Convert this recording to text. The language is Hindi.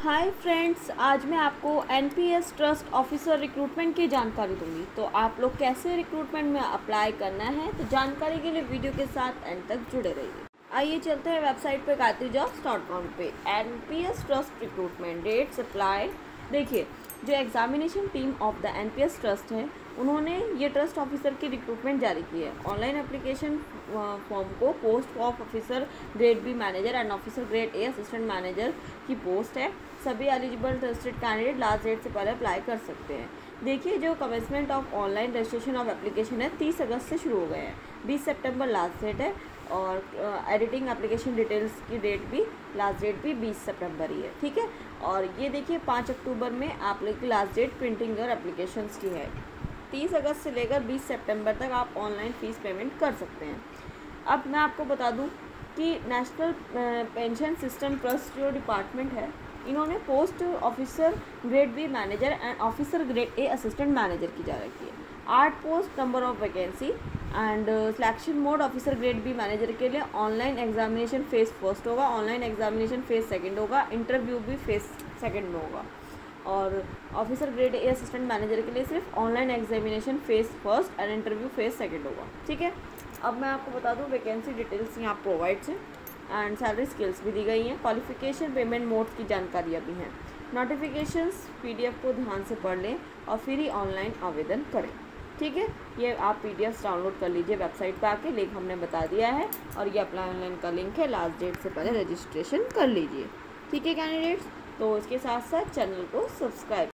हाय फ्रेंड्स आज मैं आपको N P S trust officer recruitment की जानकारी दूँगी। तो आप लोग कैसे रिक्रूटमेंट में अप्लाई करना है तो जानकारी के लिए वीडियो के साथ एंड तक जुड़े रहिए। आइए चलते हैं वेबसाइट पे गायत्री जॉब्स डॉट कॉम पर N trust recruitment dates apply देखिए जो examination team of the NPS trust है, उन्होंने ये ट्रस्ट ऑफिसर की रिक्रूटमेंट जारी की है। ऑनलाइन एप्लीकेशन फॉर्म को post of officer grade B manager and officer grade A assistant manager की पोस्ट है। सभी eligible trusted candidate last date से पहले अप्लाई कर सकते हैं। देखिए, जो commencement of online registration of application है, तीस अगस्त से शुरू हो गए हैं। बीस सेप्टेम्बर लास्ट डेट है और एडिटिंग एप्लीकेशन डिटेल्स की डेट भी लास्ट डेट भी बीस सितंबर ही है, ठीक है? और ये देखिए, पाँच अक्टूबर में आप लोग की लास्ट डेट प्रिंटिंग और एप्लीकेशंस की है। तीस अगस्त से लेकर बीस सितंबर तक आप ऑनलाइन फ़ीस पेमेंट कर सकते हैं। अब मैं आपको बता दूँ कि नेशनल पेंशन सिस्टम ट्रस्ट जो डिपार्टमेंट है इन्होंने post officer grade B manager and officer grade A assistant manager की जा रखी है। आठ post number of vacancy and selection mode officer grade B manager के लिए ऑनलाइन एग्जामिनेशन फ़ेज़ फ़र्स्ट होगा ऑनलाइन एग्जामिनेशन फ़ेज़ सेकंड होगा इंटरव्यू भी फ़ेज़ सेकंड में होगा। और officer grade A assistant manager के लिए सिर्फ़ online examination phase first and interview phase second होगा। ठीक है? अब मैं आपको बता दूँ वैकेंसी डिटेल्स यहाँ प्रोवाइड्स हैं। एंड सैलरी स्किल्स भी दी गई हैं। क्वालिफिकेशन पेमेंट मोड्स की जानकारियाँ भी हैं। नोटिफिकेशंस पीडीएफ को ध्यान से पढ़ लें और फिर ही ऑनलाइन आवेदन करें। ठीक है? ये आप पीडीएफ डाउनलोड कर लीजिए वेबसाइट पर आके। लिंक हमने बता दिया है और ये अप्लाई ऑनलाइन का लिंक है। लास्ट डेट से पहले रजिस्ट्रेशन कर लीजिए। ठीक है कैंडिडेट्स तो इसके साथ साथ चैनल को सब्सक्राइब